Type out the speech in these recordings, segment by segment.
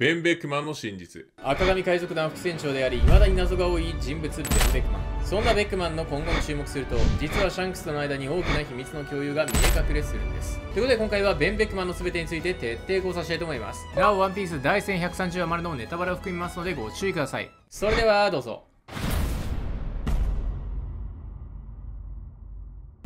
ベンベックマンの真実。赤髪海賊団副船長であり未だに謎が多い人物ベンベックマン。そんなベックマンの今後に注目すると実はシャンクスとの間に大きな秘密の共有が見え隠れするんです。ということで今回はベンベックマンの全てについて徹底考察したいと思います。なおワンピース第1130話までのネタバレを含みますのでご注意ください。それではどうぞ。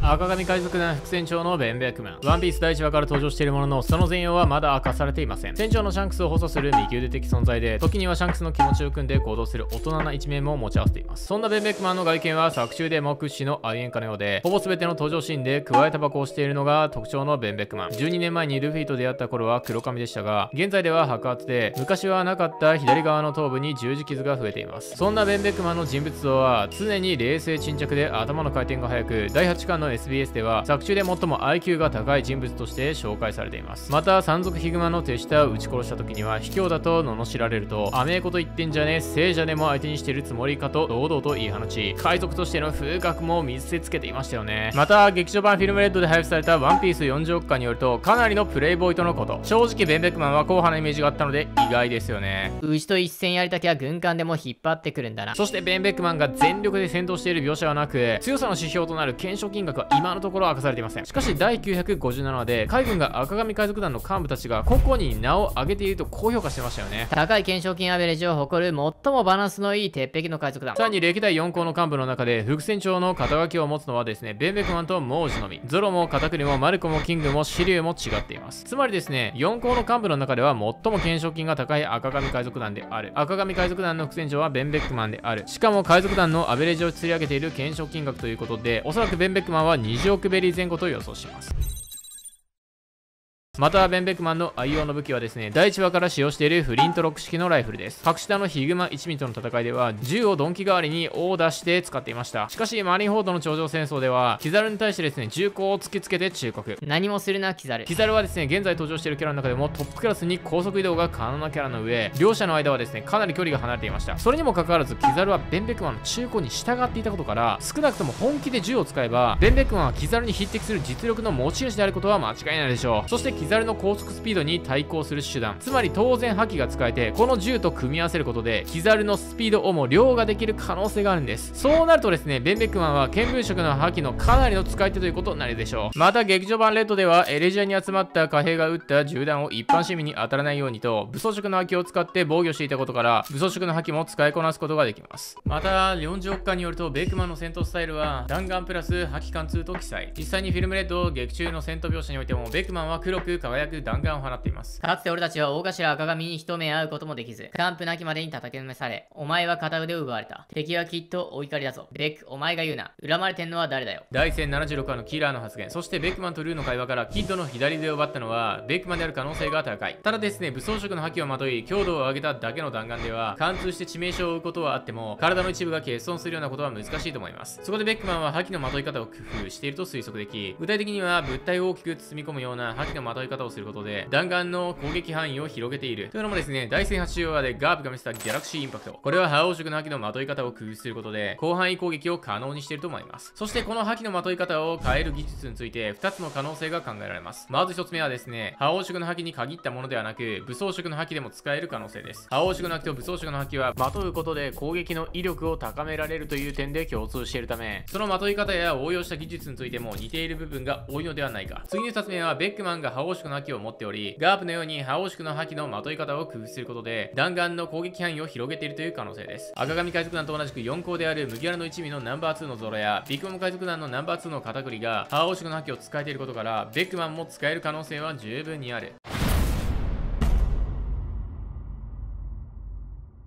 赤髪海賊団副船長のベンベックマン。ワンピース第1話から登場しているものの、その全容はまだ明かされていません。船長のシャンクスを補佐する右腕的存在で、時にはシャンクスの気持ちを汲んで行動する大人な一面も持ち合わせています。そんなベンベックマンの外見は作中でも屈指の愛煙家のようで、ほぼ全ての登場シーンでくわえタバコをしているのが特徴のベンベックマン。12年前にルフィと出会った頃は黒髪でしたが、現在では白髪で、昔はなかった左側の頭部に十字傷が増えています。そんなベンベックマンの人物像は、常に冷静沈着で頭の回転が速く、第8巻の SBS では、作中で最も IQ が高い人物として紹介されています。また山賊ヒグマの手下を撃ち殺した時には卑怯だと罵られると甘えこと言ってんじゃねえ聖者でも相手にしてるつもりかと堂々と言い放ち海賊としての風格も見せつけていましたよね。また劇場版フィルムレッドで配布されたワンピース40億巻によるとかなりのプレイボーイとのこと。正直ベンベックマンは硬派なイメージがあったので意外ですよね。牛と一戦やりたきゃ軍艦でも引っ張ってくるんだな。そしてベンベックマンが全力で戦闘している描写はなく強さの指標となる懸賞金額は今のところ明かされていません。しかし第957話で海軍が赤髪海賊団の幹部たちが個々に名を挙げていると高評価してましたよね。高い懸賞金アベレージを誇る最もバランスのいい鉄壁の海賊団。さらに歴代四皇の幹部の中で副船長の肩書きを持つのはですねベンベックマンとモージのみ。ゾロもカタクリもマルコもキングもシリュウも違っています。つまりですね四皇の幹部の中では最も懸賞金が高い赤髪海賊団である。赤髪海賊団の副船長はベンベックマンである。しかも海賊団のアベレージを釣り上げている懸賞金額ということでおそらくベンベックマンは20億ベリー前後と予想します。また、ベンベックマンの愛用の武器はですね、第1話から使用しているフリントロック式のライフルです。格下のヒグマ一味との戦いでは、銃をドンキ代わりに大出して使っていました。しかし、マリンフォードの頂上戦争では、キザルに対してですね、銃口を突きつけて忠告。何もするな、キザル。キザルはですね、現在登場しているキャラの中でもトップクラスに高速移動が可能なキャラの上、両者の間はですね、かなり距離が離れていました。それにもかかわらず、キザルはベンベックマンの中古に従っていたことから、少なくとも本気で銃を使えば、ベンベックマンはキザルに匹敵する実力の持ち主であることは間違いないでしょう。そして、キザルの高速スピードに対抗する手段。つまり当然覇気が使えてこの銃と組み合わせることでキザルのスピードをも凌駕できる可能性があるんです。そうなるとですねベンベックマンは見聞色の覇気のかなりの使い手ということになるでしょう。また劇場版レッドではエレジアに集まった貨幣が撃った銃弾を一般市民に当たらないようにと武装色の覇気を使って防御していたことから武装色の覇気も使いこなすことができます。また40億巻によるとベックマンの戦闘スタイルは弾丸プラス覇気貫通と記載。実際にフィルムレッド劇中の戦闘描写においてもベックマンは黒く輝く弾丸を放っていますかつて俺たちは大頭赤髪に一目会うこともできず、完膚なきまでに叩きのめされ、お前は片腕を奪われた。敵はきっとお怒りだぞ。ベック、お前が言うな。恨まれてんのは誰だよ。第1076話のキラーの発言、そしてベックマンとルーの会話からキッドの左腕を奪ったのは、ベックマンである可能性が高い。ただですね、武装色の覇気をまとい、強度を上げただけの弾丸では、貫通して致命傷を負うことはあっても、体の一部が欠損するようなことは難しいと思います。そこでベックマンは覇気のまとい方を工夫していると推測でき、具体的には物体を大きく包み込むような覇気のまとい方をすることで、弾丸の攻撃範囲を広げている。というのもですね、第1080話でガープが見せたギャラクシーインパクト。これは覇王色の覇気のまとい方を工夫することで、広範囲攻撃を可能にしていると思います。そしてこの覇気のまとい方を変える技術について、2つの可能性が考えられます。まず1つ目はですね、覇王色の覇気に限ったものではなく、武装色の覇気でも使える可能性です。覇王色の覇気と武装色の覇気は、まとうことで攻撃の威力を高められるという点で共通しているため、そのまとい方や応用した技術についても似ている部分が多いのではないか。次の2つ目は、ベックマンが覇王色の覇気を持っており、ガープのように覇王色の覇気のまとい方を工夫することで弾丸の攻撃範囲を広げているという可能性です。赤髪海賊団と同じく4校である麦わらの一味のナンバー2のゾロやビッグモム海賊団のナンバー2の片栗が覇王色の覇気を使えていることからベックマンも使える可能性は十分にある。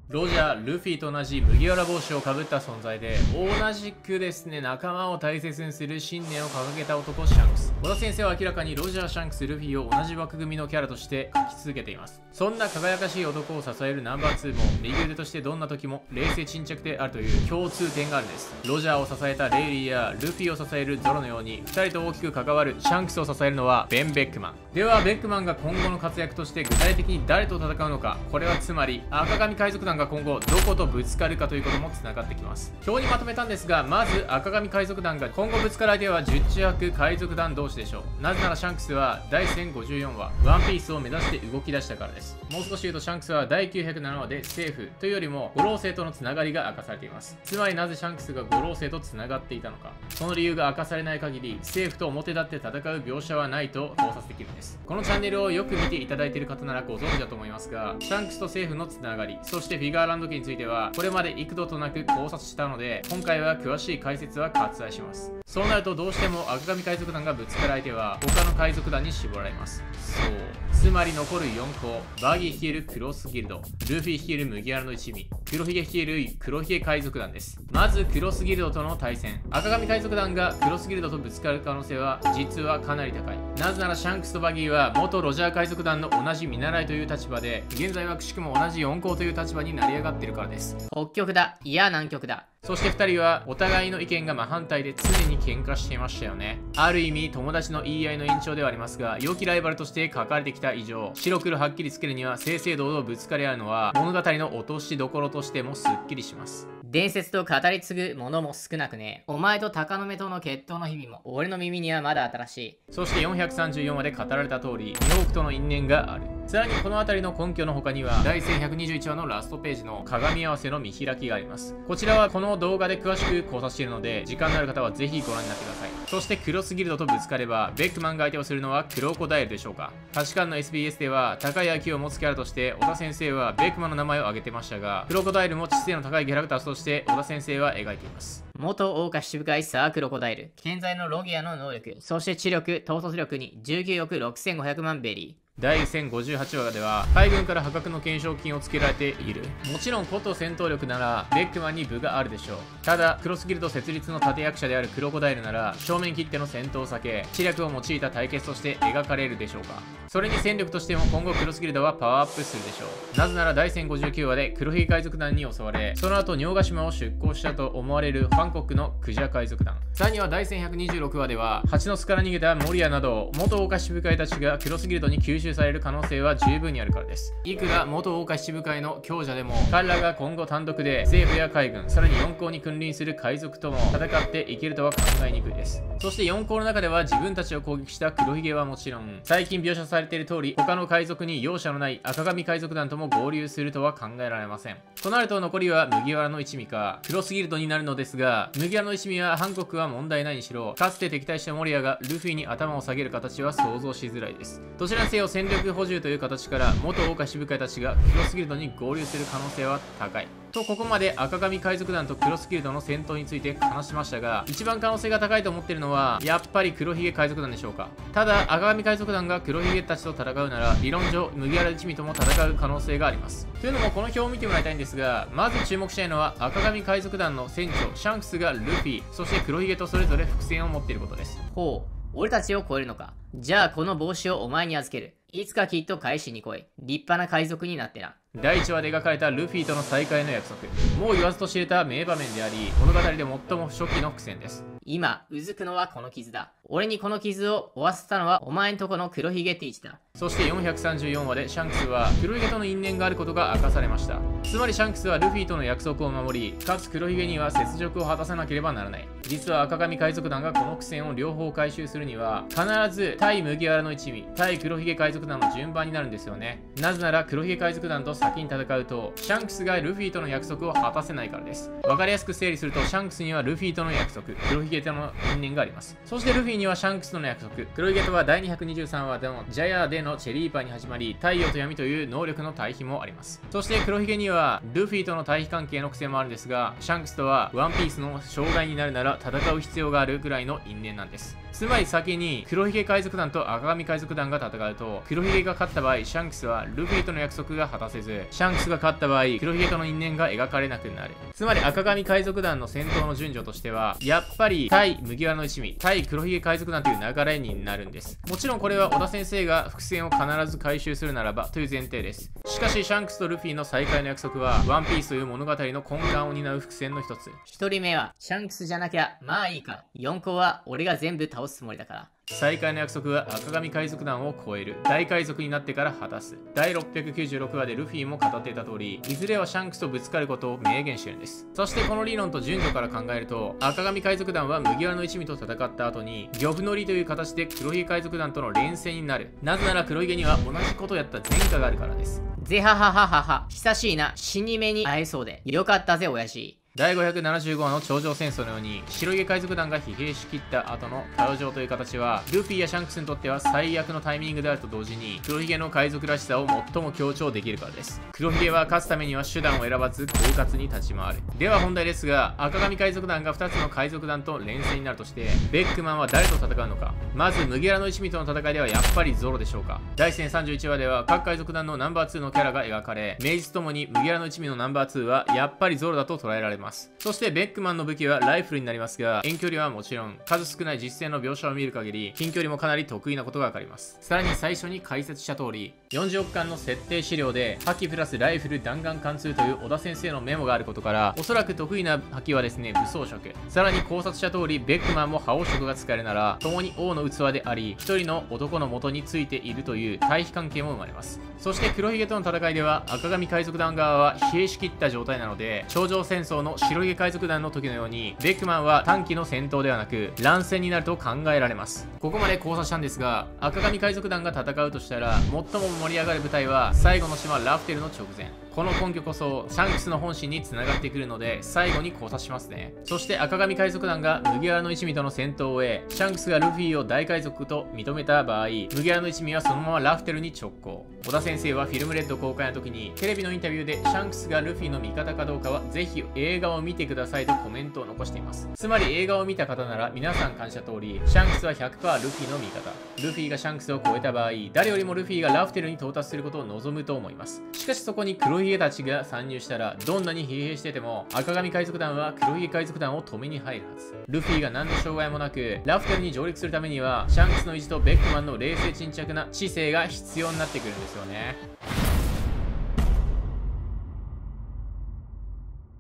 ロジャー、ルフィと同じ麦わら帽子をかぶった存在で、同じくですね、仲間を大切にする信念を掲げた男、シャンクス。尾田先生は明らかにロジャー、シャンクス、ルフィを同じ枠組みのキャラとして書き続けています。そんな輝かしい男を支えるナンバー2も、右腕としてどんな時も冷静沈着であるという共通点があるんです。ロジャーを支えたレイリーやルフィを支えるゾロのように、2人と大きく関わるシャンクスを支えるのはベン・ベックマン。では、ベックマンが今後の活躍として具体的に誰と戦うのか、これはつまり赤髪海賊団が今後どことぶつかるかということもつながってきます。表にまとめたんですがまず赤髪海賊団が今後ぶつかる相手は十中八九海賊団同士でしょう。なぜならシャンクスは第1054話ワンピースを目指して動き出したからです。もう少し言うとシャンクスは第907話で政府というよりも五老星とのつながりが明かされています。つまりなぜシャンクスが五老星とつながっていたのか。その理由が明かされない限り政府と表立って戦う描写はないと考察できるんです。このチャンネルをよく見ていただいている方ならご存知だと思いますがシャンクスと政府のつながりそしてフィィガーランド家についてはこれまで幾度となく考察したので今回は詳しい解説は割愛します。そうなるとどうしても赤髪海賊団がぶつかる相手は他の海賊団に絞られます。そう。つまり残る4校バギー率いるクロスギルドルフィ率いる麦わらの一味黒ひげ率いる黒ひげ海賊団です。まずクロスギルドとの対戦。赤髪海賊団がクロスギルドとぶつかる可能性は実はかなり高い。なぜならシャンクスとバギーは元ロジャー海賊団の同じ見習いという立場で現在はくしくも同じ4校という立場に成り上がってるからです。北極だ。いや南極だ。そして2人はお互いの意見が真反対で常に喧嘩していましたよね。ある意味友達の言い合いの延長ではありますが良きライバルとして書かれてきた以上白黒はっきりつけるには正々堂々ぶつかり合うのは物語の落としどころとしてもすっきりします。伝説と語り継ぐものも少なくね。お前と鷹の目との決闘の日々も俺の耳にはまだ新しい。そして434話で語られた通りミホークとの因縁がある。さらにこの辺りの根拠の他には第1121話のラストページの鏡合わせの見開きがあります。こちらはこの動画で詳しく考察しているので時間のある方はぜひご覧になってください。そしてクロスギルドとぶつかればベックマンが相手をするのはクロコダイルでしょうか。価値観の SBS では高い IQ を持つキャラとして小田先生はベックマンの名前を挙げてましたがクロコダイルも知性の高いキャラクターとして小田先生は描いています。元王下七武海サークロコダイル。健在のロギアの能力そして知力統率力に19億6500万ベリー。第1058話では海軍から破格の懸賞金をつけられている。もちろんこと戦闘力ならベックマンに分があるでしょう。ただクロスギルド設立の立役者であるクロコダイルなら正面切っての戦闘を避け知略を用いた対決として描かれるでしょうか。それに戦力としても今後クロスギルドはパワーアップするでしょう。なぜなら第1059話で黒ひげ海賊団に襲われその後女ヶ島を出港したと思われるファンコックのクジャ海賊団。さらには第1126話ではハチノスから逃げたモリアなど元七武海たちがクロスギルドに吸収される可能性は十分にあるからです。いくら元七武会の強者でも彼らが今後単独で政府や海軍さらに4校に君臨する海賊とも戦っていけるとは考えにくいです。そして4校の中では自分たちを攻撃した黒ひげはもちろん最近描写されている通り他の海賊に容赦のない赤髪海賊団とも合流するとは考えられません。となると残りは麦わらの一味かクロスギルドになるのですが麦わらの一味は韓国は問題ないにしろかつて敵対したモリアがルフィに頭を下げる形は想像しづらいです。どちらにせよ戦力補充という形から元大岡支部会たちがクロスギルドに合流する可能性は高いとここまで赤髪海賊団とクロスギルドの戦闘について話しましたが一番可能性が高いと思っているのはやっぱり黒ひげ海賊団でしょうかただ赤髪海賊団が黒ひげたちと戦うなら理論上麦わら一味とも戦う可能性があります。というのもこの表を見てもらいたいんですがまず注目したいのは赤髪海賊団の船長シャンクスがルフィそして黒ひげとそれぞれ伏線を持っていることです。ほう。俺たちを超えるのか。じゃあこの帽子をお前に預ける。いつかきっと返しに来い。立派な海賊になってな。第1話で描かれたルフィとの再会の約束。もう言わずと知れた名場面であり物語で最も初期の伏線です。今うずくのはこの傷だ。俺にこの傷を負わせたのはお前んとこの黒ひげティーチだ。そして434話でシャンクスは黒ひげとの因縁があることが明かされました。つまりシャンクスはルフィとの約束を守りかつ黒ひげには雪辱を果たさなければならない。実は赤髪海賊団がこの伏線を両方回収するには必ず対麦わらの一味対黒ひげ海賊団の順番になるんですよね。なぜなら黒ひげ海賊団と先に戦うとシャンクスがルフィとの約束を果たせないからです。わかりやすく整理するとシャンクスにはルフィとの約束黒ひげゲートの因縁があります。そしてルフィにはシャンクスとの約束。黒ひげとは第223話でのジャヤでのチェリーパイに始まり太陽と闇という能力の対比もあります。そして黒ひげにはルフィとの対比関係の癖もあるんですがシャンクスとはワンピースの障害になるなら戦う必要があるくらいの因縁なんです。つまり先に黒ひげ海賊団と赤髪海賊団が戦うと黒ひげが勝った場合シャンクスはルフィとの約束が果たせずシャンクスが勝った場合黒ひげとの因縁が描かれなくなる。つまり赤髪海賊団の戦闘の順序としてはやっぱり対麦わらの一味対黒ひげ海賊団という流れになるんです。もちろんこれは小田先生が伏線を必ず回収するならばという前提です。しかしシャンクスとルフィの再会の約束はワンピースという物語の根幹を担う伏線の一つ。1人目はシャンクスじゃなきゃまあいいか四皇は俺が全部倒すつもりだから。再会の約束は赤髪海賊団を超える大海賊になってから果たす。第696話でルフィも語っていた通りいずれはシャンクスとぶつかることを明言してるんです。そしてこの理論と順序から考えると赤髪海賊団は麦わらの一味と戦った後に漁夫の利という形で黒ひげ海賊団との連戦になる。なぜなら黒ひげには同じことをやった前科があるからです。ぜははははは。久しいな。死に目に会えそうで。よかったぜ親父。第575話の頂上戦争のように白ひげ海賊団が疲弊しきった後の退場という形はルフィやシャンクスにとっては最悪のタイミングであると同時に黒ひげの海賊らしさを最も強調できるからです。黒ひげは勝つためには手段を選ばず狡猾に立ち回る。では本題ですが赤髪海賊団が2つの海賊団と連戦になるとしてベックマンは誰と戦うのか。まず麦わらの一味との戦いではやっぱりゾロでしょうか。第1戦31話では各海賊団のナンバー2のキャラが描かれ名実ともに麦わらの一味のナンバー2はやっぱりゾロだと捉えられます。ます。そしてベックマンの武器はライフルになりますが遠距離はもちろん数少ない実戦の描写を見る限り近距離もかなり得意なことがわかります。さらに最初に解説した通り40億巻の設定資料で覇気プラスライフル弾丸貫通という小田先生のメモがあることからおそらく得意な覇気はですね武装色。さらに考察した通りベックマンも覇王色が使えるなら共に王の器であり一人の男の元についているという対比関係も生まれます。そして黒ひげとの戦いでは赤髪海賊団側は冷えしきった状態なので頂上戦争の白ひげ海賊団の時のようにベックマンは短期の戦闘ではなく乱戦になると考えられます。ここまで考察したんですが赤髪海賊団が戦うとしたら最も盛り上がる舞台は最後の島ラフテルの直前。この根拠こそシャンクスの本心につながってくるので最後に考察しますね。そして赤髪海賊団が麦わらの一味との戦闘を終えシャンクスがルフィを大海賊と認めた場合麦わらの一味はそのままラフテルに直行。尾田先生はフィルムレッド公開の時にテレビのインタビューでシャンクスがルフィの味方かどうかはぜひ映画を見てくださいとコメントを残しています。つまり映画を見た方なら皆さん感謝通りシャンクスは100%ルフィの味方。ルフィがシャンクスを超えた場合誰よりもルフィがラフテルに到達することを望むと思います。しかしそこに黒ひげたちが参入したらどんなに疲弊してても赤髪海賊団は黒ひげ海賊団を止めに入るはず。ルフィが何の障害もなくラフテルに上陸するためにはシャンクスの意地とベックマンの冷静沈着な知性が必要になってくるんですよね。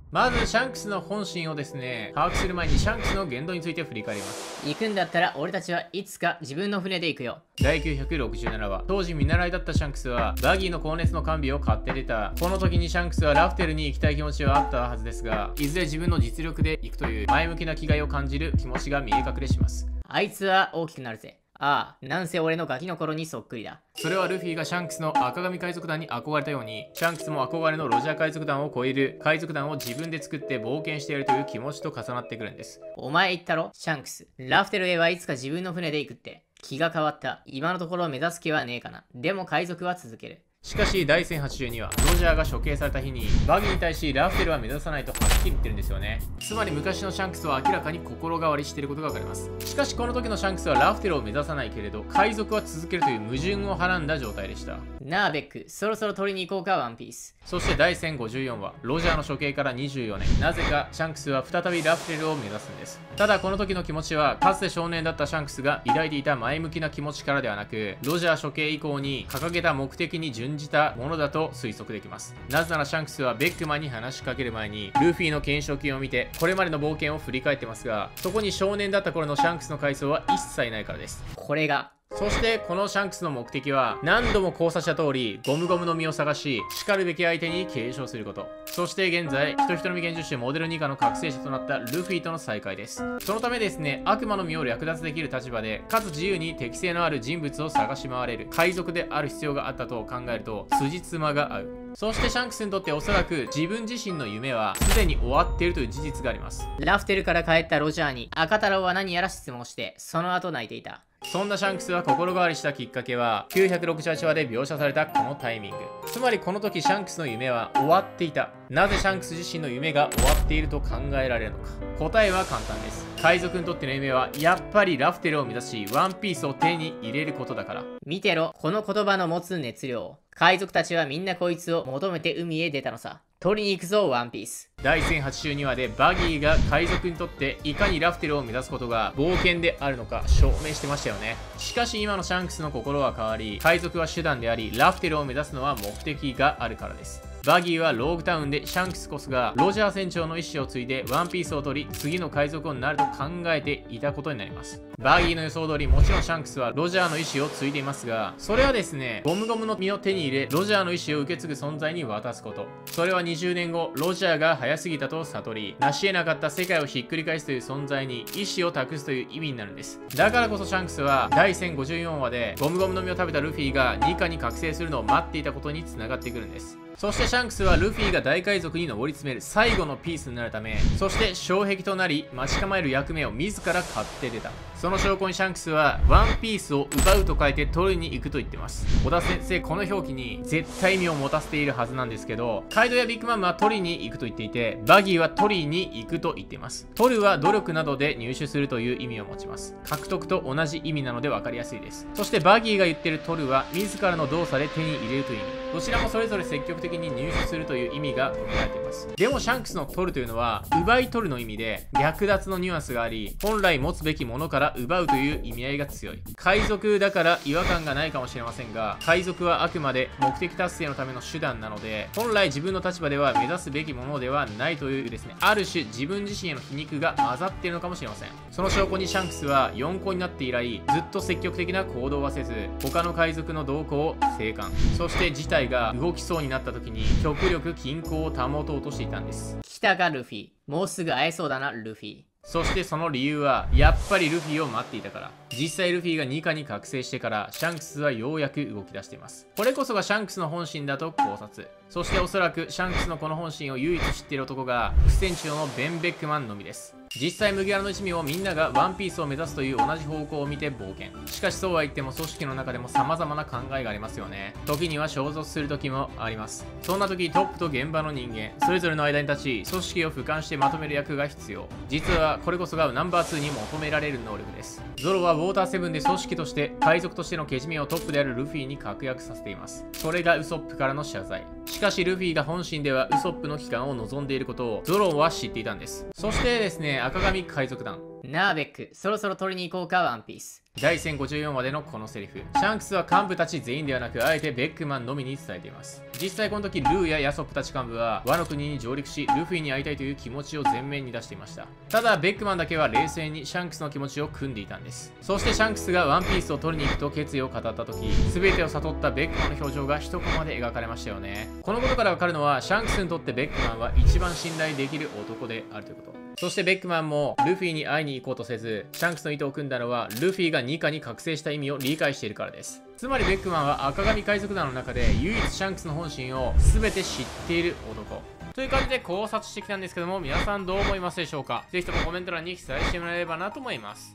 まずシャンクスの本心をですね把握する前にシャンクスの言動について振り返ります。行くんだったら俺たちはいつか自分の船で行くよ。第967話。当時見習いだったシャンクスはバギーの高熱の看病を買って出たこの時にシャンクスはラフテルに行きたい気持ちはあったはずですがいずれ自分の実力で行くという前向きな気概を感じる気持ちが見え隠れします。あいつは大きくなるぜああなんせ俺のガキの頃にそっくりだ。それはルフィがシャンクスの赤髪海賊団に憧れたようにシャンクスも憧れのロジャー海賊団を超える海賊団を自分で作って冒険してやるという気持ちと重なってくるんです。お前言ったろ？シャンクス。ラフテルへはいつか自分の船で行くって。気が変わった。今のところ目指す気はねえかな。でも海賊は続けるしかし第1082話ロジャーが処刑された日にバギーに対しラフテルは目指さないとはっきり言ってるんですよね。つまり昔のシャンクスは明らかに心変わりしていることが分かります。しかしこの時のシャンクスはラフテルを目指さないけれど海賊は続けるという矛盾をはらんだ状態でした。なあベックそろそろ取りに行こうかワンピース。そして第1054話ロジャーの処刑から24年。なぜかシャンクスは再びラフテルを目指すんです。ただこの時の気持ちはかつて少年だったシャンクスが抱いていた前向きな気持ちからではなくロジャー処刑以降に掲げた目的に準じたものだと推測できます。なぜならシャンクスはベックマンに話しかける前にルフィの懸賞金を見てこれまでの冒険を振り返ってますがそこに少年だった頃のシャンクスの回想は一切ないからです。これがそしてこのシャンクスの目的は何度も考察した通りゴムゴムの実を探し然るべき相手に継承すること。そして現在ヒトヒトの実幻獣種モデルニカの覚醒者となったルフィとの再会です。そのためですね悪魔の実を略奪できる立場でかつ自由に適性のある人物を探し回れる海賊である必要があったと考えると辻褄が合う。そしてシャンクスにとっておそらく自分自身の夢はすでに終わっているという事実があります。ラフテルから帰ったロジャーに赤太郎は何やら質問してその後泣いていた。そんなシャンクスは心変わりしたきっかけは968話で描写されたこのタイミング。つまりこの時シャンクスの夢は終わっていた。なぜシャンクス自身の夢が終わっていると考えられるのか。答えは簡単です。海賊にとっての夢はやっぱりラフテルを目指しワンピースを手に入れることだから。見てろこの言葉の持つ熱量。海賊たちはみんなこいつを求めて海へ出たのさ。取りに行くぞワンピース。第1082話でバギーが海賊にとっていかにラフテルを目指すことが冒険であるのか証明してましたよね。しかし今のシャンクスの心は変わり海賊は手段でありラフテルを目指すのは目的があるからですバギーはローグタウンでシャンクスこそがロジャー船長の意思を継いでワンピースを取り次の海賊になると考えていたことになります。バギーの予想通りもちろんシャンクスはロジャーの意思を継いでいますがそれはですねゴムゴムの実を手に入れロジャーの意思を受け継ぐ存在に渡すこと。それは20年後ロジャーが早すぎたと悟り成し得なかった世界をひっくり返すという存在に意思を託すという意味になるんです。だからこそシャンクスは第1054話でゴムゴムの実を食べたルフィがニカに覚醒するのを待っていたことにつながってくるんです。そしてシャンクスはルフィが大海賊に上り詰める最後のピースになるためそして障壁となり待ち構える役目を自ら買って出た。その証拠にシャンクスはワンピースを奪うと書いて取りに行くと言ってます。小田先生この表記に絶対意味を持たせているはずなんですけどカイドやビッグマムは取りに行くと言っていてバギーは取りに行くと言っています。取るは努力などで入手するという意味を持ちます。獲得と同じ意味なので分かりやすいです。そしてバギーが言ってる取るは自らの動作で手に入れるという意味。どちらもそれぞれ積極的に入手するという意味が込められています。でもシャンクスの取るというのは奪い取るの意味で略奪のニュアンスがあり本来持つべきものから奪うという意味合いが強い。海賊だから違和感がないかもしれませんが海賊はあくまで目的達成のための手段なので本来自分の立場では目指すべきものではないというですね。ある種自分自身への皮肉が混ざっているのかもしれません。その証拠にシャンクスは四皇になって以来ずっと積極的な行動はせず他の海賊の動向を静観。そして事態が動きそうになった時に極力均衡を保とうとしていたんです。来たかルフィ。もうすぐ会えそうだなルフィ。そしてその理由はやっぱりルフィを待っていたから。実際ルフィがニカに覚醒してからシャンクスはようやく動き出しています。これこそがシャンクスの本心だと考察。そしておそらくシャンクスのこの本心を唯一知っている男が副船長のベン・ベックマンのみです。実際麦わらの一味をみんながワンピースを目指すという同じ方向を見て冒険。しかしそうは言っても組織の中でも様々な考えがありますよね。時には衝突する時もあります。そんな時トップと現場の人間それぞれの間に立ち組織を俯瞰してまとめる役が必要。実はこれこそがナンバー2に求められる能力です。ゾロはウォーターセブンで組織として海賊としてのけじめをトップであるルフィに確約させています。それがウソップからの謝罪。しかしルフィが本心ではウソップの帰還を望んでいることをゾロは知っていたんです。そしてですね赤髪海賊団。なあベックそろそろ取りに行こうかワンピース。第1054話でのこのセリフ。シャンクスは幹部たち全員ではなくあえてベックマンのみに伝えています。実際この時ルーやヤソップたち幹部はワノ国に上陸しルフィに会いたいという気持ちを前面に出していました。ただベックマンだけは冷静にシャンクスの気持ちを汲んでいたんです。そしてシャンクスがワンピースを取りに行くと決意を語った時全てを悟ったベックマンの表情が一コマで描かれましたよね。このことからわかるのはシャンクスにとってベックマンは一番信頼できる男であるということそしてベックマンもルフィに会いに行こうとせず、シャンクスの意図を汲んだのはルフィがニカに覚醒した意味を理解しているからです。つまりベックマンは赤髪海賊団の中で唯一シャンクスの本心を全て知っている男。という感じで考察してきたんですけども、皆さんどう思いますでしょうか？是非ともコメント欄に記載してもらえればなと思います。